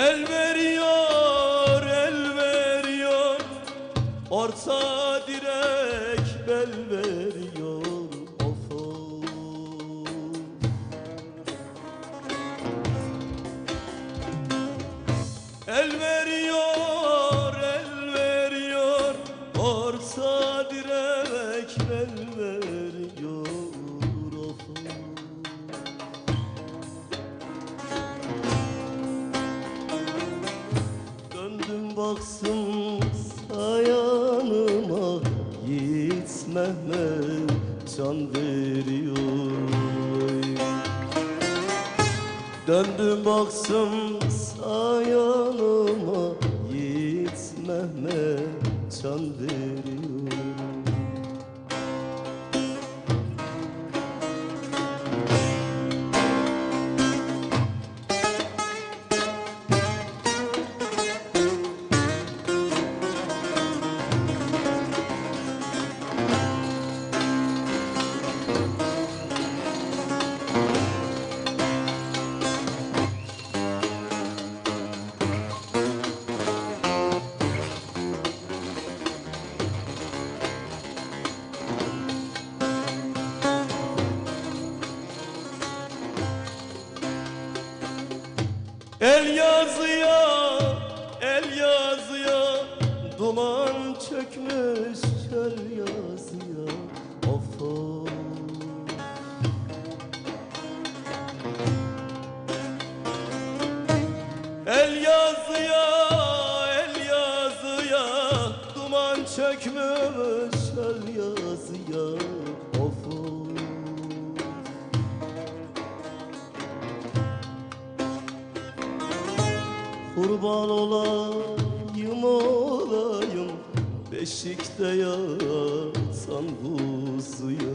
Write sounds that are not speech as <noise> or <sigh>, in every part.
El veriyor, el veriyor. Orta direk bel veriyor Baksın sayanıma Yiğit Mehmet can veriyor. Döndüm baksın sayanıma Yiğit Mehmet can veriyor El yazıya, el yazıya Duman çökmüş çöl yazıya. Of of. El yazıya, Kurban olayım olayım Beşikte yatsan kuzuya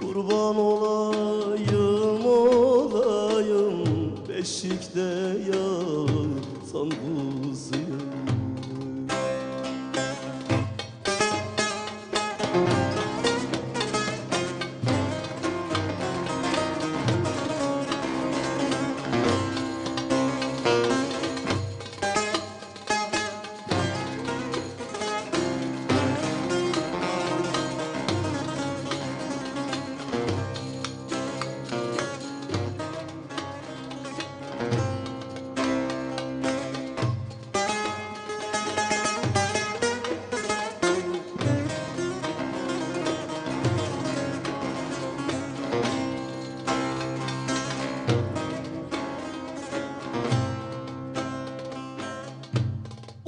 Kurban olayım olayım Beşikte yatsan kuzuya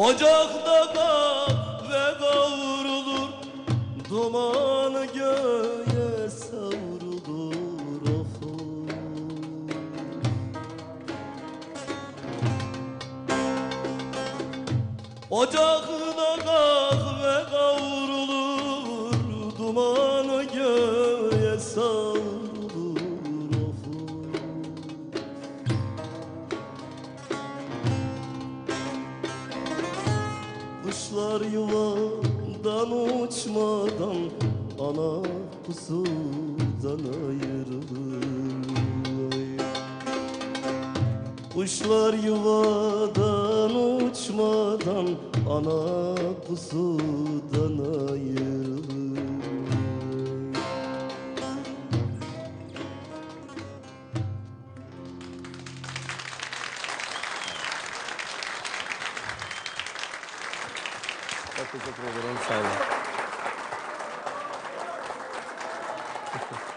Ocakta kahve kavrulur Dumanı göğe savrulur of of. Ocakta kahve kavrulur yuvadan uçmadan Ana kuzudan ayrılır Kuşlar yuvadan uçmadan Ana kuzudan ayrılır Çok teşekkür ederim. Sağ olun. Thank <laughs> you.